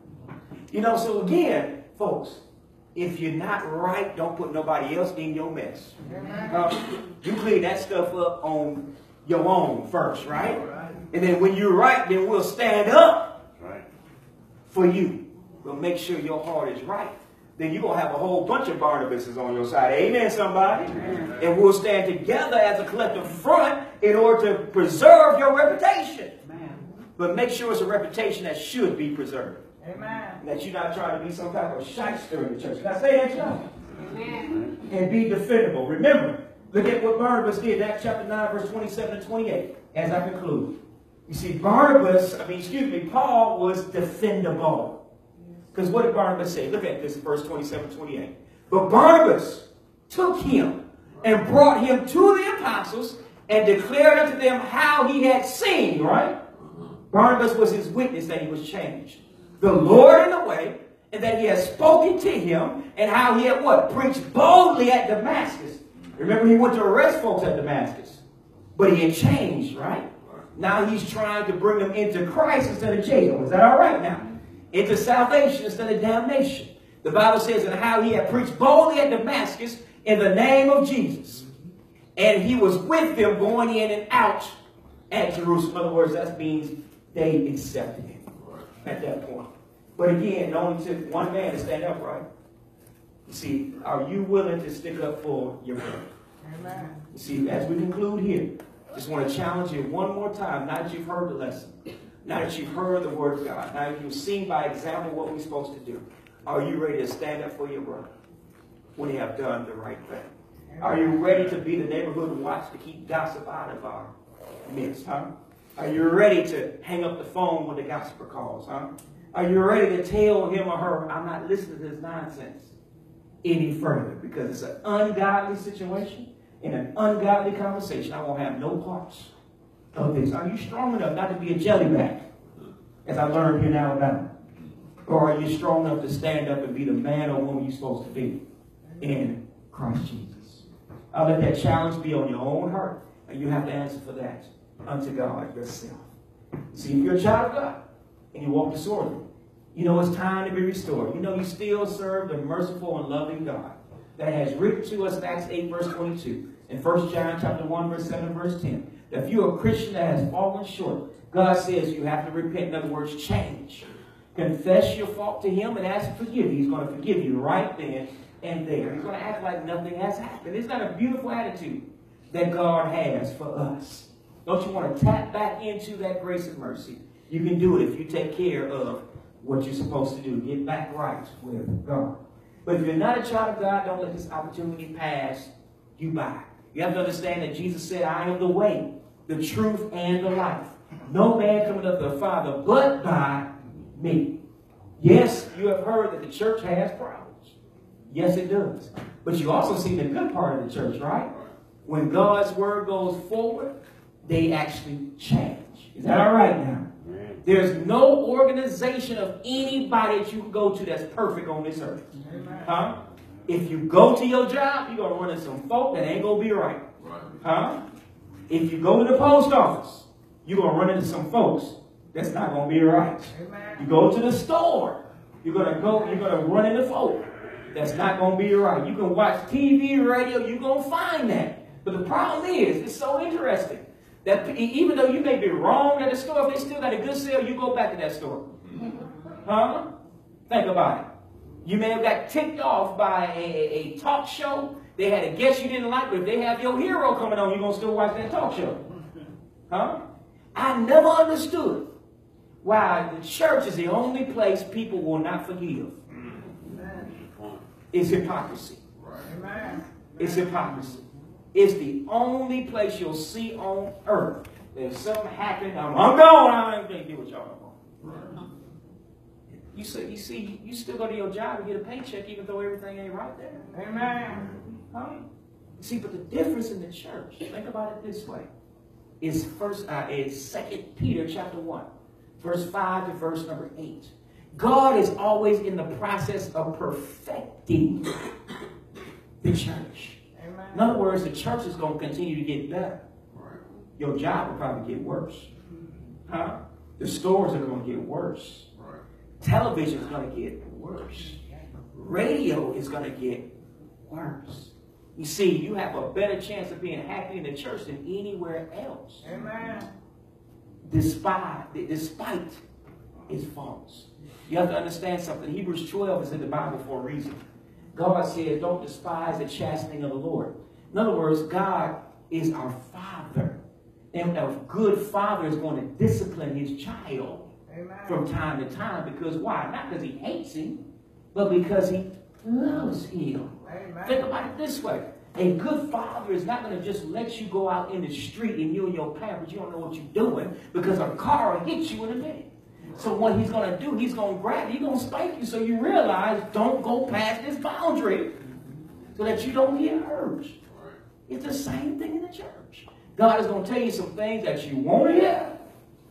You know, so again, folks, if you're not right, don't put nobody else in your mess. Uh, you clean that stuff up on your own first, right? And then when you're right, then we'll stand up Right. for you. We'll make sure your heart is right. Then you're going to have a whole bunch of Barnabases on your side. Amen, somebody? And we'll stand together as a collective front in order to preserve your reputation. But make sure it's a reputation that should be preserved. Amen. That you're not trying to be some type of shyster in the church. Can I say that, y'all? Amen. and be defendable. Remember, look at what Barnabas did, Acts chapter 9, verse 27 and 28, as I conclude. You see, Barnabas, I mean, excuse me, Paul was defendable. Because what did Barnabas say? Look at this, verse 27 28. But Barnabas took him and brought him to the apostles and declared unto them how he had seen, right? Barnabas was his witness that he was changed. The Lord in the way, and that he had spoken to him, and how he had what? Preached boldly at Damascus. Remember, he went to arrest folks at Damascus. But he had changed, right? Now he's trying to bring them into Christ instead of jail. Is that all right now? Into salvation instead of damnation. The Bible says, and how he had preached boldly at Damascus in the name of Jesus. And he was with them going in and out at Jerusalem. In other words, that means they accepted him at that point. But again, it only took one man to stand up, right? You see, are you willing to stick up for your brother? Amen. You see, as we conclude here, just want to challenge you one more time. Now that you've heard the lesson, now that you've heard the word of God, now that you've seen by example what we're supposed to do, are you ready to stand up for your brother when you have done the right thing? Are you ready to be the neighborhood watch to keep gossip out of our midst, huh? Are you ready to hang up the phone when the gossiper calls, huh? Are you ready to tell him or her, I'm not listening to this nonsense any further because it's an ungodly situation in an ungodly conversation. I won't have no parts of this. Are you strong enough not to be a jellyback, as I learned here in Alabama? Or are you strong enough to stand up and be the man or woman you're supposed to be in Christ Jesus? I'll let that challenge be on your own heart, and you have to answer for that unto God yourself. See, if you're a child of God and you walk disorderly, you know it's time to be restored. You know you still serve the merciful and loving God that has written to us in Acts 8, verse 22, in 1 John chapter 1, verse 7, verse 10. That if you're a Christian that has fallen short, God says you have to repent. In other words, change. Confess your fault to Him and ask for forgive. He's going to forgive you right then and there. He's going to act like nothing has happened. Isn't that a beautiful attitude that God has for us? Don't you want to tap back into that grace and mercy? You can do it if you take care of what you're supposed to do. Get back right with God. But if you're not a child of God, don't let this opportunity pass you by. You have to understand that Jesus said, I am the way, the truth, and the life. No man coming up to the Father but by me. Yes, you have heard that the church has problems. Yes, it does. But you also see the good part of the church, right? When God's word goes forward, they actually change. Is that all right now? There's no organization of anybody that you can go to that's perfect on this earth. Huh? If you go to your job, you're gonna run into some folk that ain't gonna be right. Huh? If you go to the post office, you're gonna run into some folks that's not gonna be right. You go to the store, you're gonna go, you're gonna run into folk that's not gonna be right. You can watch TV, radio, you're gonna find that. But the problem is, it's so interesting that even though you may be wrong at the store, if they still got a good sale, you go back to that store. Mm-hmm. Huh? Think about it. You may have got ticked off by a, a- a talk show. They had a guest you didn't like, but if they have your hero coming on, you're going to still watch that talk show. Huh? I never understood why the church is the only place people will not forgive. Mm. It's hypocrisy. Amen. It's hypocrisy. It's the only place you'll see on earth. If something happened, I'm, I'm gone. I ain't gonna deal with y'all no more. You see, you see, you still go to your job and get a paycheck even though everything ain't right there. Amen. Huh? See, but the difference in the church, think about it this way, is first uh, is Second Peter chapter one, verse five to verse number eight. God is always in the process of perfecting the church. Amen. In other words, the church is going to continue to get better. Your job will probably get worse. Huh? The stores are going to get worse. Television is going to get worse. Radio is going to get worse. You see, you have a better chance of being happy in the church than anywhere else. Amen. Despite, despite its faults. You have to understand something. Hebrews 12 is in the Bible for a reason. God says, don't despise the chastening of the Lord. In other words, God is our Father. And a good father is going to discipline his child Amen. from time to time. Because why? Not because he hates him, but because he loves him. Amen. Think about it this way. A good father is not going to just let you go out in the street and you and your parents, you don't know what you're doing because a car will hit you in a minute. So what he's going to do, he's going to grab you, he's going to spank you so you realize don't go past this boundary so that you don't get hurt. It's the same thing in the church. God is going to tell you some things that you want to hear.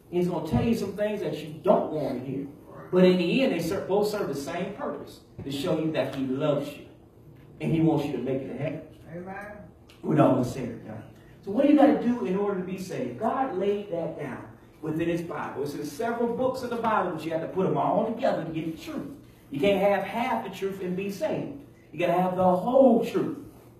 He's going to tell you some things that you don't want to hear. But in the end, they ser- both serve the same purpose to show you that he loves you. And he wants you to make it to heaven Amen. when all and done. So what do you got to do in order to be saved? God laid that down within his Bible. It's in several books of the Bible, but you have to put them all together to get the truth. You can't have half the truth and be saved. You got to have the whole truth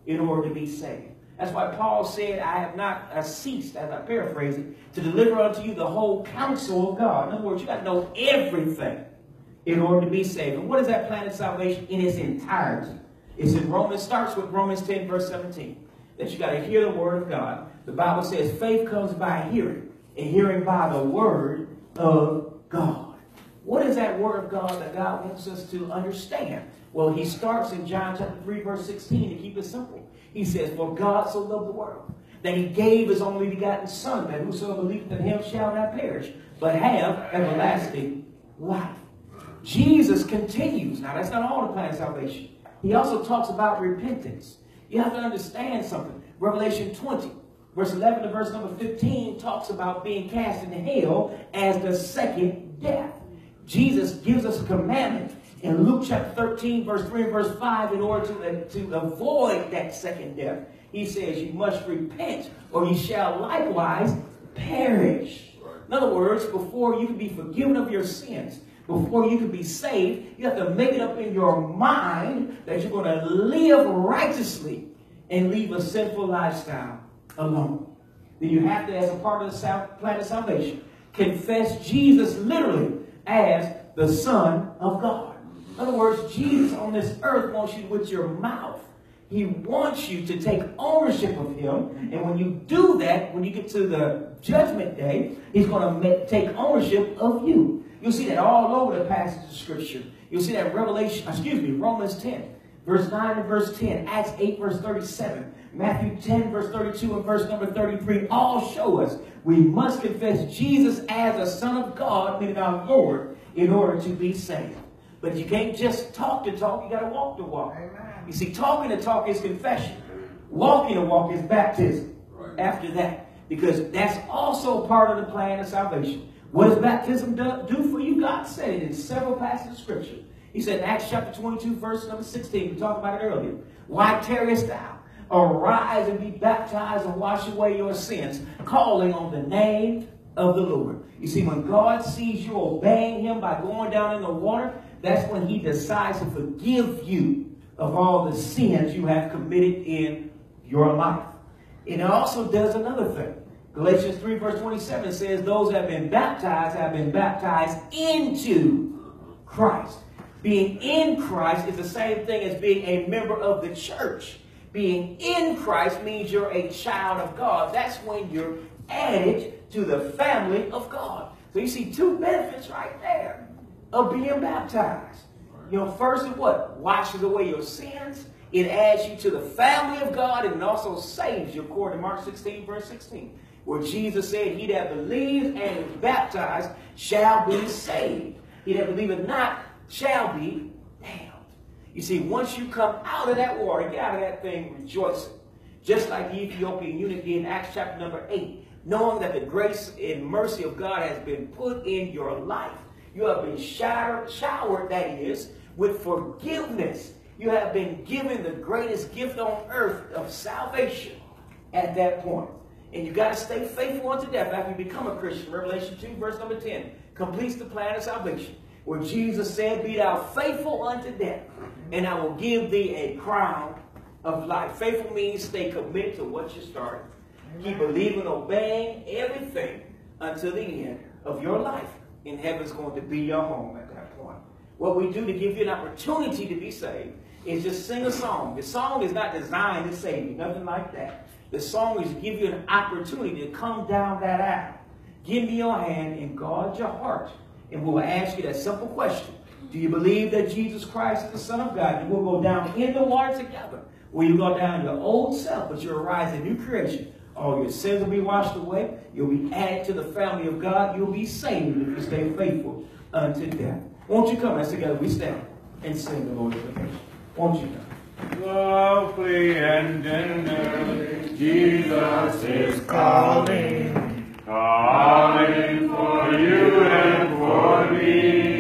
in order to be saved. That's why Paul said, I have not uh, ceased, as I paraphrase it, to deliver unto you the whole counsel of God. In other words, you got to know everything in order to be saved. And what is that plan of salvation in its entirety? It's in Romans, starts with Romans 10, verse 17. That you got to hear the word of God. The Bible says faith comes by hearing, and hearing by the word of God. What is that word of God that God wants us to understand? Well, he starts in John chapter 3, verse 16 to keep it simple. He says, For God so loved the world that he gave his only begotten Son, that whosoever believeth in him shall not perish, but have everlasting life. Jesus continues. Now, that's not all the plan of salvation. He also talks about repentance. You have to understand something. Revelation 20, verse 11 to verse number 15 talks about being cast into hell as the second death. Jesus gives us a commandment in Luke chapter 13, verse 3 and verse 5 in order to, to avoid that second death. He says, You must repent, or you shall likewise perish. In other words, before you can be forgiven of your sins, before you can be saved, you have to make it up in your mind that you're going to live righteously and leave a sinful lifestyle alone. Then you have to, as a part of the plan of salvation, confess Jesus literally as the Son of God. In other words, Jesus on this earth wants you with your mouth. He wants you to take ownership of him. And when you do that, when you get to the judgment day, he's going to take ownership of you. You'll see that all over the passage of scripture. You'll see that Revelation, excuse me, Romans 10, verse 9 and verse 10, Acts 8, verse 37, Matthew 10, verse 32, and verse number 33 all show us we must confess Jesus as the Son of God, meaning our Lord, in order to be saved. But you can't just talk to talk, you got to walk to walk. Amen. You see, talking to talk is confession. Walking to walk is baptism. After that. Because that's also part of the plan of salvation. What does baptism do, do for you? God said it in several passages of scripture. He said in Acts chapter 22, verse number 16, we talked about it earlier. Why tarriest thou? Arise and be baptized and wash away your sins, calling on the name of the Lord. You see, when God sees you obeying him by going down in the water, that's when he decides to forgive you of all the sins you have committed in your life. And it also does another thing. Galatians 3, verse 27 says, Those that have been baptized have been baptized into Christ. Being in Christ is the same thing as being a member of the church. Being in Christ means you're a child of God. That's when you're added to the family of God. So you see two benefits right there of being baptized. You know, first it what? Washes away your sins. It adds you to the family of God and it also saves you, according to Mark 16, verse 16, where Jesus said, He that believes and is baptized shall be saved. He that believeth not shall be damned. You see, once you come out of that water, get out of that thing rejoicing. Just like the Ethiopian eunuch in Acts chapter number 8, knowing that the grace and mercy of God has been put in your life. You have been showered, showered that is, with forgiveness. You have been given the greatest gift on earth of salvation at that point. And you got to stay faithful unto death after you become a Christian. Revelation 2, verse number 10 completes the plan of salvation. Where Jesus said, Be thou faithful unto death, and I will give thee a crown of life. Faithful means stay committed to what you started. Keep believing, obeying everything until the end of your life. And heaven's going to be your home at that point. What we do to give you an opportunity to be saved is just sing a song. The song is not designed to save you, nothing like that. The song is to give you an opportunity to come down that aisle. Give me your hand and guard your heart. And we'll ask you that simple question. Do you believe that Jesus Christ is the Son of God? And we'll go down in the water together. Or you go down your old self, but you'll rise a new creation. All your sins will be washed away. You'll be added to the family of God. You'll be saved if you stay faithful unto death. Won't you come? Let's together we stand and sing the Lord's invocation. Won't you come? Lovely and tender, Jesus is calling, calling for you and for me.